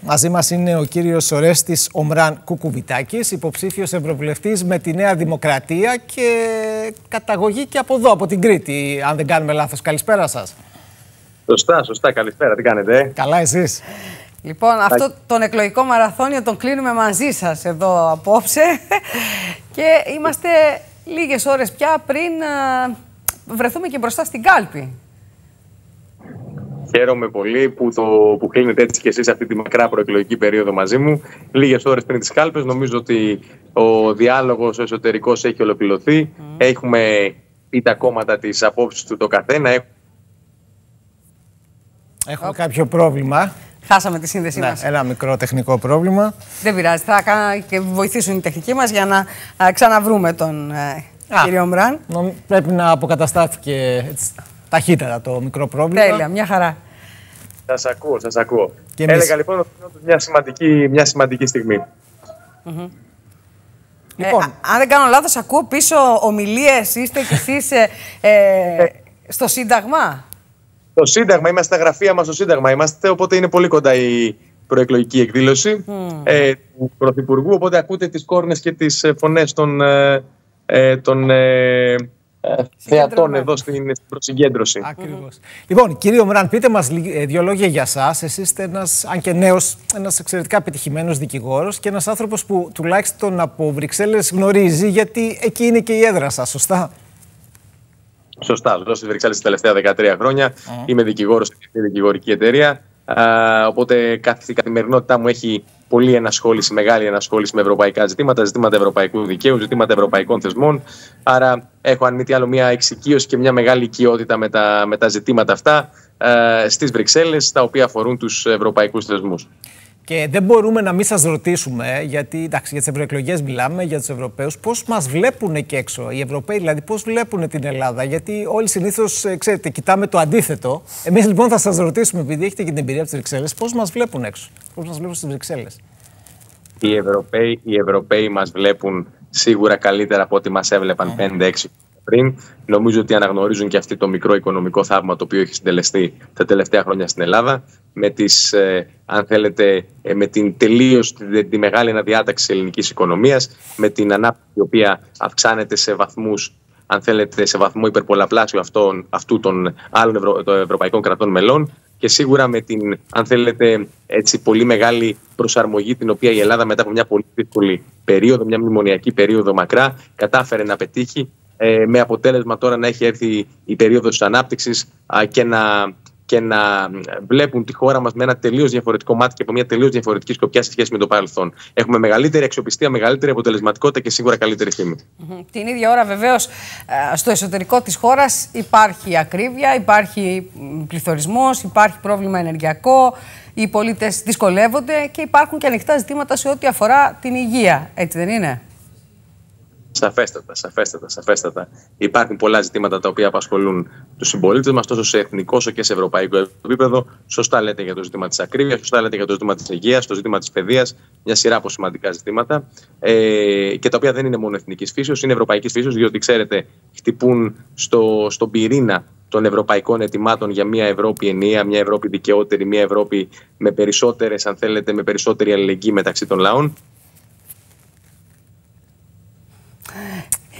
Μαζί μας είναι ο κύριος Ορέστης Ομράν Κουκουβιτάκης, υποψήφιος ευρωβουλευτής με τη Νέα Δημοκρατία και καταγωγή και από εδώ, από την Κρήτη, αν δεν κάνουμε λάθος. Καλησπέρα σας. Σωστά, σωστά. Καλησπέρα. Τι κάνετε. Ε; Καλά, εσείς; Λοιπόν, αυτό τον εκλογικό μαραθώνιο τον κλείνουμε μαζί σας εδώ απόψε και είμαστε λίγες ώρες πια πριν βρεθούμε και μπροστά στην κάλπη. Χαίρομαι πολύ που, το, που κλείνετε έτσι και εσείς αυτή τη μακρά προεκλογική περίοδο μαζί μου. Λίγες ώρες πριν τις κάλπες νομίζω ότι ο διάλογος ο εσωτερικός έχει ολοκληρωθεί. Έχουμε πει τα κόμματα της απόψης του το καθένα. Έχουμε κάποιο πρόβλημα. Χάσαμε τη σύνδεσή ναι, μας. Ένα μικρό τεχνικό πρόβλημα. Δεν πειράζει. Θα κάνα και βοηθήσουν οι τεχνικοί μας για να ξαναβρούμε τον ε, κύριο Μπραν. Πρέπει να αποκαταστάθηκε έτσι, ταχύτερα το μικρό πρόβλημα. Τέλεια, μια χαρά. Σας ακούω, σας ακούω. Και Έλεγα λοιπόν ότι είναι μια σημαντική, μια σημαντική στιγμή. Mm-hmm. Λοιπόν. Ε, αν δεν κάνω λάθος, ακούω πίσω ομιλίες, είστε κι εσείς ε, ε, στο Σύνταγμα; Στο Σύνταγμα, είμαστε στα γραφεία μας στο Σύνταγμα, είμαστε, οπότε είναι πολύ κοντά η προεκλογική εκδήλωση ε, του Πρωθυπουργού, οπότε ακούτε τις κόρνες και τις φωνές των, ε, των θεατών εδώ στην, στην προσυγκέντρωση. Ακριβώς. Λοιπόν, κύριε Ομράν, πείτε μας ε, δύο λόγια για εσά. Εσείς είστε ένας, αν και νέος, ένας εξαιρετικά πετυχημένο δικηγόρος και ένας άνθρωπος που τουλάχιστον από Βρυξέλλες γνωρίζει, γιατί εκεί είναι και η έδρα σας, σωστά; Σωστά. Ζω στι Βρυξέλλες τα τελευταία 13 χρόνια. Είμαι δικηγόρος σε μια δικηγορική εταιρεία. Οπότε κάθε, η καθημερινότητά μου έχει πολύ ενασχόληση, μεγάλη ενασχόληση με ευρωπαϊκά ζητήματα, ζητήματα ευρωπαϊκού δικαίου, ζητήματα ευρωπαϊκών θεσμών. Άρα έχω αν μη τι άλλο μια εξοικείωση και μια μεγάλη οικειότητα με τα, με τα ζητήματα αυτά ε, στις Βρυξέλλες, τα οποία αφορούν τους ευρωπαϊκούς θεσμούς. Και δεν μπορούμε να μην σας ρωτήσουμε, γιατί εντάξει, για τις ευρωεκλογές μιλάμε, για τους Ευρωπαίους, πώς μας βλέπουν και έξω. Οι Ευρωπαίοι δηλαδή, πώς βλέπουν την Ελλάδα. Γιατί όλοι συνήθως, ε, ξέρετε, κοιτάμε το αντίθετο. Εμείς λοιπόν θα σας ρωτήσουμε, επειδή έχετε και την εμπειρία από τις Βρυξέλλες, πώς μας βλέπουν έξω. Πώς μας βλέπουν στις Βρυξέλλες. Οι Ευρωπαίοι, οι Ευρωπαίοι μας βλέπουν σίγουρα καλύτερα από ό,τι μας έβλεπαν 5-6 πριν. Νομίζω ότι αναγνωρίζουν και αυτοί το μικρό οικονομικό θαύμα το οποίο έχει συντελεστεί τα τελευταία χρόνια στην Ελλάδα. Με, τις, ε, αν θέλετε, ε, με την τελείως τη, τη μεγάλη αναδιάταξη της ελληνικής οικονομίας, με την ανάπτυξη η οποία αυξάνεται σε βαθμούς αν θέλετε, σε βαθμό υπερπολαπλάσιο αυτών, αυτού των άλλων ευρω, των ευρωπαϊκών κρατών μελών και σίγουρα με την, αν θέλετε, έτσι πολύ μεγάλη προσαρμογή την οποία η Ελλάδα μετά από μια πολύ δύσκολη περίοδο, μια μνημονιακή περίοδο μακρά, κατάφερε να πετύχει ε, με αποτέλεσμα τώρα να έχει έρθει η περίοδος της ανάπτυξης και να, και να βλέπουν τη χώρα μας με ένα τελείως διαφορετικό μάτι και από μια τελείως διαφορετική σκοπιά σε σχέση με το παρελθόν. Έχουμε μεγαλύτερη αξιοπιστία, μεγαλύτερη αποτελεσματικότητα και σίγουρα καλύτερη φήμη. Την ίδια ώρα βεβαίως στο εσωτερικό της χώρας υπάρχει ακρίβεια, υπάρχει πληθωρισμός, υπάρχει πρόβλημα ενεργειακό, οι πολίτες δυσκολεύονται και υπάρχουν και ανοιχτά ζητήματα σε ό,τι αφορά την υγεία. Έτσι δεν είναι; Σαφέστατα, σαφέστατα, σαφέστατα. Υπάρχουν πολλά ζητήματα τα οποία απασχολούν τους συμπολίτες μας, τόσο σε εθνικό όσο και σε ευρωπαϊκό επίπεδο. Σωστά λέτε για το ζήτημα της ακρίβειας, σωστά λέτε για το ζήτημα της υγείας, το ζήτημα της παιδείας, μια σειρά από σημαντικά ζητήματα. Ε, και τα οποία δεν είναι μόνο εθνικής φύσεως, είναι ευρωπαϊκής φύσεως, διότι ξέρετε, χτυπούν στο, στον πυρήνα των ευρωπαϊκών ετοιμάτων για μια Ευρώπη ενιαία, μια Ευρώπη δικαιότερη, μια Ευρώπη με περισσότερες, αν θέλετε, με περισσότερη αλληλεγγύη μεταξύ των λαών.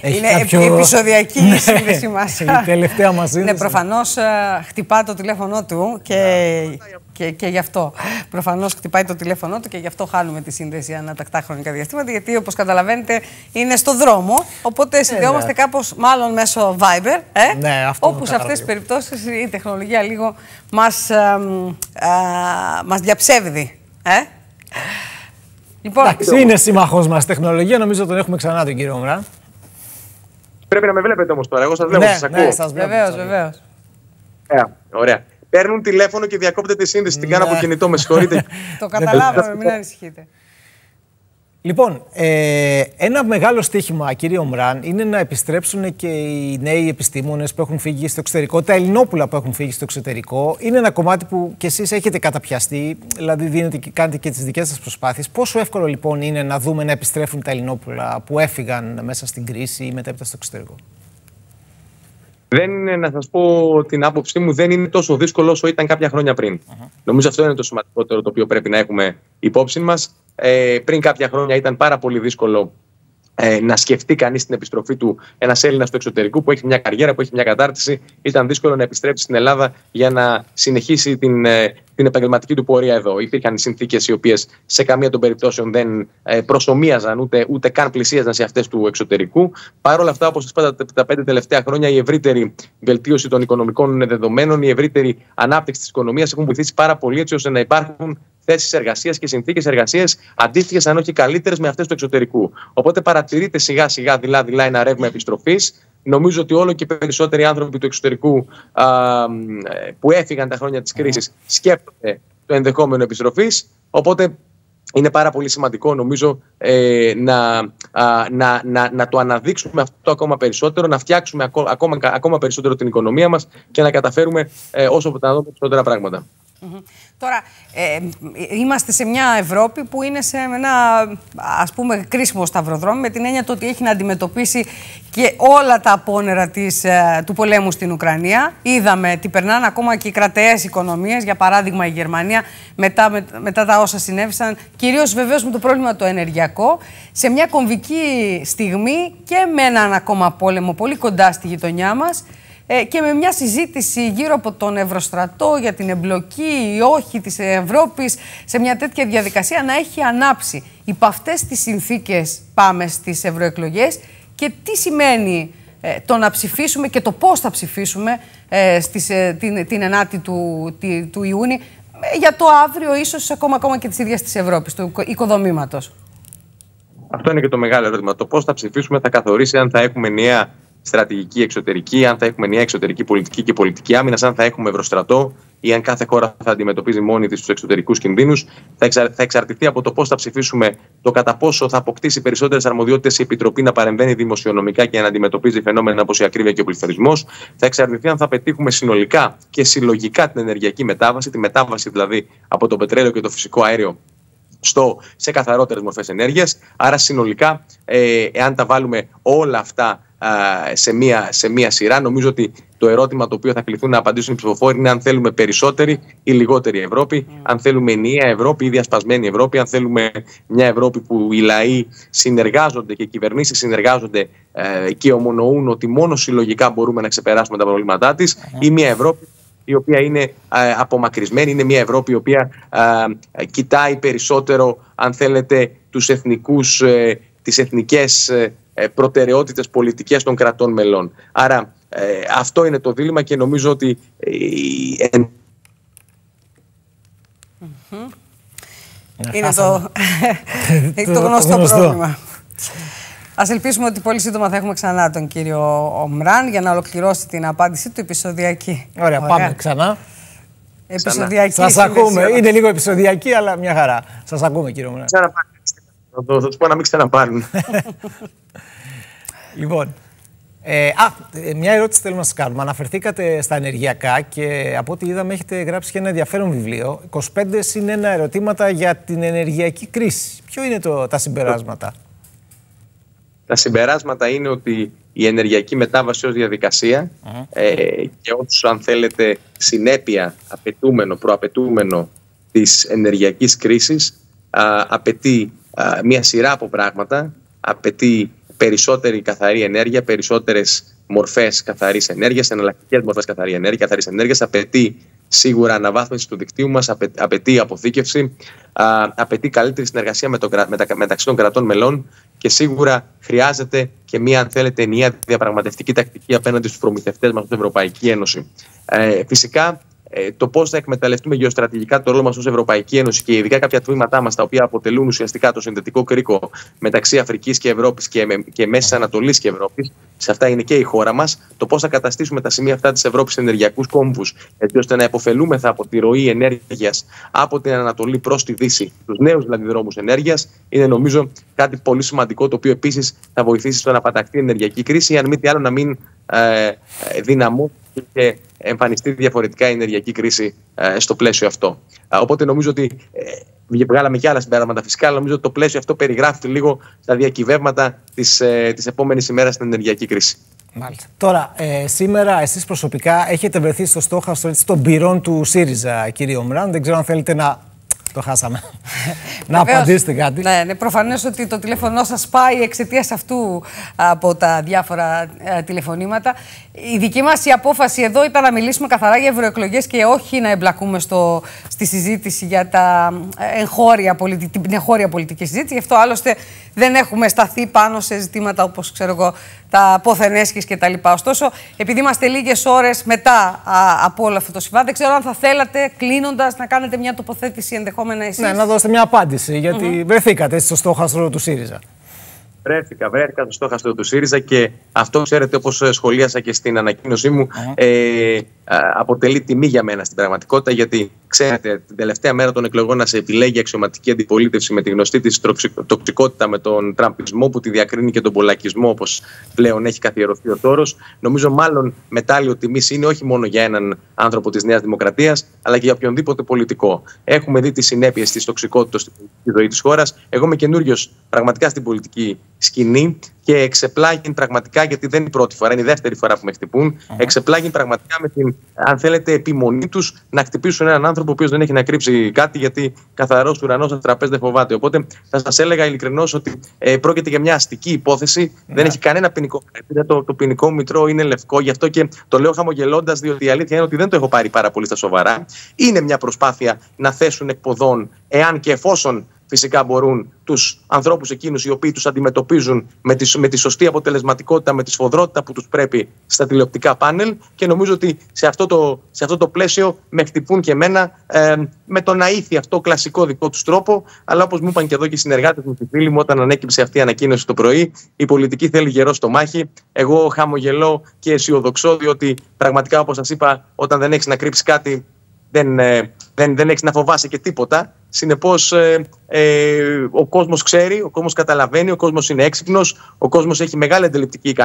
Είναι κάποιο... επεισοδιακή η σύνδεση μας. Η τελευταία μας Ναι, προφανώς ε, χτυπά το τηλέφωνό του και, και, και γι' αυτό. Προφανώς χτυπάει το τηλέφωνό του και γι' αυτό χάνουμε τη σύνδεση ανατακτά χρονικά διαστήματα. Γιατί όπως καταλαβαίνετε είναι στο δρόμο. Οπότε συνδεόμαστε ναι. κάπως μάλλον μέσω Viber. Ε, ναι, αυτό όπου σε αυτές τις περιπτώσεις η τεχνολογία λίγο μας μας διαψεύδει. Ε; Λοιπόν, Εντάξει, είναι σύμμαχος μας τεχνολογία. Νομίζω τον έχουμε ξανά τον κύριο Μραν. Πρέπει να με βλέπετε όμως τώρα. Εγώ σας βλέπω, ναι, σας ακούω. Ναι, σας βεβαίως, βεβαίως. ωραία. Παίρνουν τηλέφωνο και διακόπτεται τη σύνδεση. Την κάνω από ναι. κινητό, με συγχωρείτε. Το καταλάβαμε, μην ανησυχείτε. Λοιπόν, ε, ένα μεγάλο στίχημα, κύριε Ομράν, είναι να επιστρέψουν και οι νέοι επιστήμονες που έχουν φύγει στο εξωτερικό, τα Ελληνόπουλα που έχουν φύγει στο εξωτερικό. Είναι ένα κομμάτι που κι εσείς έχετε καταπιαστεί, δηλαδή δίνετε, κάνετε και τις δικές σας προσπάθειες. Πόσο εύκολο λοιπόν είναι να δούμε να επιστρέφουν τα Ελληνόπουλα που έφυγαν μέσα στην κρίση ή μετέπειτα στο εξωτερικό; Δεν είναι, να σας πω την άποψή μου, δεν είναι τόσο δύσκολο όσο ήταν κάποια χρόνια πριν. Νομίζω αυτό είναι το σημαντικότερο το οποίο πρέπει να έχουμε υπόψη μας. Ε, πριν κάποια χρόνια ήταν πάρα πολύ δύσκολο ε, να σκεφτεί κανείς την επιστροφή του ένας Έλληνας του εξωτερικού που έχει μια καριέρα, που έχει μια κατάρτιση. Ήταν δύσκολο να επιστρέψει στην Ελλάδα για να συνεχίσει την, ε, την επαγγελματική του πορεία εδώ. Υπήρχαν συνθήκες οι οποίες σε καμία των περιπτώσεων δεν ε, προσωμίαζαν ούτε, ούτε καν πλησίαζαν σε αυτές του εξωτερικού. Παρ' όλα αυτά, όπως σας είπα, τα πέντε τελευταία χρόνια η ευρύτερη βελτίωση των οικονομικών δεδομένων, η ευρύτερη ανάπτυξη της οικονομίας έχουν βοηθήσει πάρα πολύ έτσι ώστε να υπάρχουν θέσεις εργασίας και συνθήκες εργασίας αντίστοιχες, αν όχι καλύτερες, με αυτές του εξωτερικού. Οπότε παρατηρείται σιγά σιγά δειλά-δειλά ένα ρεύμα επιστροφής. Νομίζω ότι όλο και περισσότεροι άνθρωποι του εξωτερικού α, που έφυγαν τα χρόνια της κρίσης σκέπτονται το ενδεχόμενο επιστροφής. Οπότε είναι πάρα πολύ σημαντικό νομίζω ε, να, να, να, να το αναδείξουμε αυτό ακόμα περισσότερο, να φτιάξουμε ακόμα, ακόμα, περισσότερο την οικονομία μας και να καταφέρουμε ε, όσο να δούμε περισσότερα πράγματα. Τώρα, ε, είμαστε σε μια Ευρώπη που είναι σε ένα ας πούμε κρίσιμο σταυροδρόμι με την έννοια το ότι έχει να αντιμετωπίσει και όλα τα απόνερα της, ε, του πολέμου στην Ουκρανία. Είδαμε τι περνάνε ακόμα και οι κρατεές οικονομίες, για παράδειγμα η Γερμανία, μετά, με, μετά τα όσα συνέβησαν, κυρίως βεβαίως με το πρόβλημα το ενεργειακό, σε μια κομβική στιγμή και με έναν ακόμα πόλεμο πολύ κοντά στη γειτονιά μας, ε, και με μια συζήτηση γύρω από τον Ευρωστρατό για την εμπλοκή ή όχι της Ευρώπης σε μια τέτοια διαδικασία να έχει ανάψει. Υπ' αυτές τις συνθήκες πάμε στις ευρωεκλογές και τι σημαίνει ε, το να ψηφίσουμε και το πώς θα ψηφίσουμε ε, στις, ε, την, την 9η του, τη, του Ιούνιου για το αύριο ίσως ακόμα, ακόμα και της ίδιας της Ευρώπης, του οικοδομήματος. Αυτό είναι και το μεγάλο ερώτημα. Το πώς θα ψηφίσουμε θα καθορίσει αν θα έχουμε νέα στρατηγική εξωτερική, αν θα έχουμε μια εξωτερική πολιτική και πολιτική άμυνας, αν θα έχουμε ευρωστρατό ή αν κάθε χώρα θα αντιμετωπίζει μόνη της τους εξωτερικούς κινδύνους. Θα, θα εξαρτηθεί από το πώς θα ψηφίσουμε το κατά πόσο θα αποκτήσει περισσότερες αρμοδιότητες η Επιτροπή να παρεμβαίνει δημοσιονομικά και να αντιμετωπίζει φαινόμενα όπως η ακρίβεια και ο πληθωρισμός. Θα εξαρτηθεί αν θα πετύχουμε συνολικά και συλλογικά την ενεργειακή μετάβαση, τη μετάβαση δηλαδή από το πετρέλαιο και το φυσικό αέριο στο, σε καθαρότερες μορφές ενέργειας. Άρα, συνολικά, ε, εάν τα βάλουμε όλα αυτά σε μία, σε μία σειρά. Νομίζω ότι το ερώτημα το οποίο θα κληθούν να απαντήσουν οι ψηφοφόροι είναι αν θέλουμε περισσότερη ή λιγότερη Ευρώπη, mm. αν θέλουμε ενιαία Ευρώπη ή διασπασμένη Ευρώπη, αν θέλουμε μια Ευρώπη που οι λαοί συνεργάζονται και οι κυβερνήσεις συνεργάζονται ε, και ομονοούν ότι μόνο συλλογικά μπορούμε να ξεπεράσουμε τα προβλήματά της, mm. ή μια Ευρώπη η οποία είναι ε, απομακρυσμένη, είναι μια Ευρώπη η οποία ε, κοιτάει περισσότερο, αν θέλετε, τους εθνικούς, ε, τις εθνικές ε, προτεραιότητες πολιτικές των κρατών μελών. Άρα ε, αυτό είναι το δίλημα και νομίζω ότι ε, είναι το, το γνωστό πρόβλημα. Α ελπίσουμε ότι πολύ σύντομα θα έχουμε ξανά τον κύριο Ομράν για να ολοκληρώσει την απάντησή του επεισοδιακή. Ωραία, πάμε ξανά. Επεισοδιακή. Σας ακούμε. Είναι λίγο επεισοδιακή, αλλά μια χαρά. Σας ακούμε, κύριο Ομράν. Θα τους πω να μην ξαναπάρουν. Λοιπόν, ε, α, ε, μια ερώτηση θέλω να σας κάνουμε. Αναφερθήκατε στα ενεργειακά και από ό,τι είδαμε έχετε γράψει και ένα ενδιαφέρον βιβλίο. 25 συν ένα ερωτήματα για την ενεργειακή κρίση. Ποιο είναι το, τα συμπεράσματα; Τα συμπεράσματα είναι ότι η ενεργειακή μετάβαση ως διαδικασία ε, και ως αν θέλετε συνέπεια απαιτούμενο, προαπαιτούμενο της ενεργειακής κρίσης απαιτεί μια σειρά από πράγματα, απαιτεί περισσότερη καθαρή ενέργεια, περισσότερες μορφές καθαρής ενέργειας, εναλλακτικές μορφές καθαρή ενέργεια, καθαρής ενέργειας. Απαιτεί σίγουρα αναβάθμιση του δικτύου μας, απαιτεί αποθήκευση, απαιτεί καλύτερη συνεργασία με το, μεταξύ των κρατών μελών και σίγουρα χρειάζεται και μία, αν θέλετε, ενιαία διαπραγματευτική τακτική απέναντι στους προμηθευτές μας, στην Ευρωπαϊκή Ένωση. Ε, φυσικά, ε, το πώς θα εκμεταλλευτούμε γεωστρατηγικά το ρόλο μας ως Ευρωπαϊκή Ένωση και ειδικά κάποια τμήματά μας τα οποία αποτελούν ουσιαστικά το συνδετικό κρίκο μεταξύ Αφρικής και Ευρώπης και, και Μέσης Ανατολής και Ευρώπης, σε αυτά είναι και η χώρα μας, το πώς θα καταστήσουμε τα σημεία αυτά της Ευρώπης σε ενεργειακούς κόμβους, έτσι ώστε να υποφελούμεθα από τη ροή ενέργειας από την Ανατολή προς τη Δύση, τους νέους δηλαδή δρόμους ενέργειας, είναι νομίζω κάτι πολύ σημαντικό το οποίο επίσης θα βοηθήσει στο να παταχθεί η ενεργειακή κρίση, αν μη τι άλλο να μην ε, και εμφανιστεί διαφορετικά η ενεργειακή κρίση ε, στο πλαίσιο αυτό. Οπότε νομίζω ότι ε, βγάλαμε και άλλα συμπέρασματα φυσικά, αλλά νομίζω ότι το πλαίσιο αυτό περιγράφει λίγο τα διακυβεύματα της της επόμενης ημέρας στην ενεργειακή κρίση. Μάλιστα. Τώρα, ε, σήμερα εσείς προσωπικά έχετε βρεθεί στο στόχαστρο των πυρών του ΣΥΡΙΖΑ, κύριε Ομράν. Δεν ξέρω αν θέλετε να το χάσαμε. να απαντήσετε κάτι. Ναι, ναι προφανώς ότι το τηλέφωνό σας πάει εξαιτίας αυτού από τα διάφορα ε, τηλεφωνήματα. Η δική μας η απόφαση εδώ ήταν να μιλήσουμε καθαρά για ευρωεκλογές και όχι να εμπλακούμε στο, στη συζήτηση για τα ε, εγχώρια πολιτική, την εγχώρια πολιτική συζήτηση. Γι' αυτό άλλωστε δεν έχουμε σταθεί πάνω σε ζητήματα όπως ξέρω εγώ τα πόθεν και τα λοιπά. Ωστόσο, επειδή είμαστε λίγες ώρες μετά α, από όλο αυτό το συμβάν, δεν ξέρω αν θα θέλατε κλείνοντας να κάνετε μια τοποθέτηση ενδεχόμενα εσείς; Ναι, να δώσετε μια απάντηση, γιατί mm-hmm. βρεθήκατε στο στόχαστρο του ΣΥΡΙΖΑ. Βρέθηκα, βρέθηκα στο στόχαστρο του ΣΥΡΙΖΑ και αυτό, ξέρετε, όπως σχολίασα και στην ανακοίνωσή μου, ε, αποτελεί τιμή για μένα στην πραγματικότητα, γιατί ξέρετε, την τελευταία μέρα των εκλογών να σε επιλέγει αξιωματική αντιπολίτευση με τη γνωστή της τοξικότητα με τον τραμπισμό που τη διακρίνει και τον πολλακισμό, όπως πλέον έχει καθιερωθεί ο τόρος. Νομίζω, μάλλον μετάλλιο τιμής είναι όχι μόνο για έναν άνθρωπο της Νέας Δημοκρατίας, αλλά και για οποιονδήποτε πολιτικό. Έχουμε δει τις συνέπειες της τοξικότητας στην πολιτική ζωή της χώρας. Εγώ είμαι καινούριος πραγματικά στην πολιτική σκηνή και εξεπλάγει πραγματικά, γιατί δεν είναι η πρώτη φορά, είναι η δεύτερη φορά που με χτυπούν, uh-huh. εξεπλάγει πραγματικά με την, αν θέλετε, επιμονή τους να χτυπήσουν έναν άνθρωπο ο οποίος δεν έχει να κρύψει κάτι, γιατί καθαρός ουρανός στο τραπέζι δεν φοβάται. Οπότε θα σας έλεγα ειλικρινώς ότι ε, πρόκειται για μια αστική υπόθεση, uh-huh. δεν έχει κανένα ποινικό χαρακτήρα. Το, το ποινικό μητρό είναι λευκό, γι' αυτό και το λέω χαμογελώντας, διότι η αλήθεια είναι ότι δεν το έχω πάρει πάρα πολύ στα σοβαρά. Είναι μια προσπάθεια να θέσουν εκποδών, εάν και εφόσον φυσικά μπορούν τους ανθρώπους εκείνους οι οποίοι τους αντιμετωπίζουν με τη, με τη σωστή αποτελεσματικότητα, με τη σφοδρότητα που τους πρέπει στα τηλεοπτικά πάνελ. Και νομίζω ότι σε αυτό το, σε αυτό το πλαίσιο με χτυπούν και εμένα ε, με τον αήθη αυτό κλασικό δικό τους τρόπο. Αλλά όπως μου είπαν και εδώ και οι συνεργάτες μου και οι φίλοι μου, όταν ανέκυψε αυτή η ανακοίνωση το πρωί, η πολιτική θέλει γερό στο μάχη. Εγώ χαμογελώ και αισιοδοξώ, διότι πραγματικά, όπως σας είπα, όταν δεν έχεις να κρύψεις κάτι, δεν, ε, δεν, δεν έχεις να φοβάσαι και τίποτα. Συνεπώς, ε, ε, ο κόσμος ξέρει, ο κόσμος καταλαβαίνει, ο κόσμος είναι έξυπνος, ο κόσμος έχει μεγάλη αντιληπτική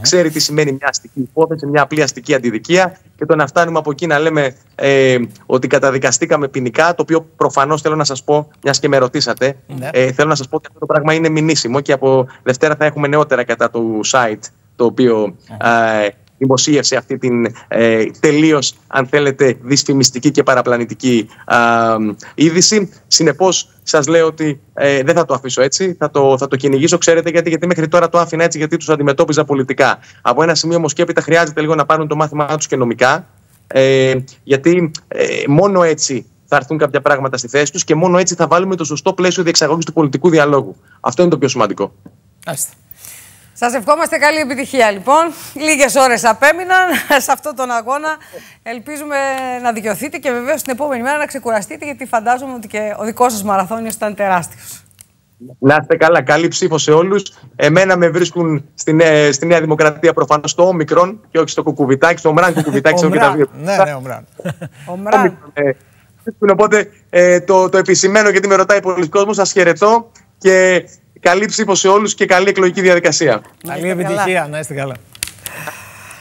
ξέρει τι σημαίνει μια αστική υπόθεση, μια απλή αστική αντιδικία. Και το να φτάνουμε από εκεί να λέμε ε, ότι καταδικαστήκαμε ποινικά, το οποίο προφανώς θέλω να σας πω, μιας και με ρωτήσατε, ναι. ε, θέλω να σας πω ότι αυτό το πράγμα είναι μηνύσιμο και από Δευτέρα θα έχουμε νεότερα κατά του site το οποίο ε, δημοσίευσε αυτή την ε, τελείως, αν θέλετε, δυσφημιστική και παραπλανητική α, είδηση. Συνεπώς, σας λέω ότι ε, δεν θα το αφήσω έτσι. Θα το, θα το κυνηγήσω, ξέρετε γιατί, γιατί μέχρι τώρα το άφηνα έτσι, γιατί τους αντιμετώπιζα πολιτικά. Από ένα σημείο όμως και έπειτα χρειάζεται λίγο να πάρουν το μάθημά τους και νομικά. Ε, γιατί ε, μόνο έτσι θα έρθουν κάποια πράγματα στη θέση τους και μόνο έτσι θα βάλουμε το σωστό πλαίσιο διεξαγωγής του πολιτικού διαλόγου. Αυτό είναι το πιο σημαντικό. Σας ευχόμαστε καλή επιτυχία λοιπόν. Λίγες ώρες απέμειναν σε αυτόν τον αγώνα. Ελπίζουμε να δικαιωθείτε και βεβαίως την επόμενη μέρα να ξεκουραστείτε, γιατί φαντάζομαι ότι και ο δικός σας μαραθώνιος ήταν τεράστιος. Να είστε καλά. Καλή ψήφο σε όλους. Εμένα με βρίσκουν στη Νέα, στη Νέα Δημοκρατία προφανώς στο όμικρον και όχι στο κουκουβιτάκι, στο Μραν κουκουβιτάκι. και τα δύο. Ναι, ναι, ο Μραν. Οπότε ε, το, το επισημένο γιατί με ρωτάει πολλοί κόσμο. Σας χαιρετώ και Καλή ψήφο σε όλους και καλή εκλογική διαδικασία. Καλή επιτυχία, να είστε καλά.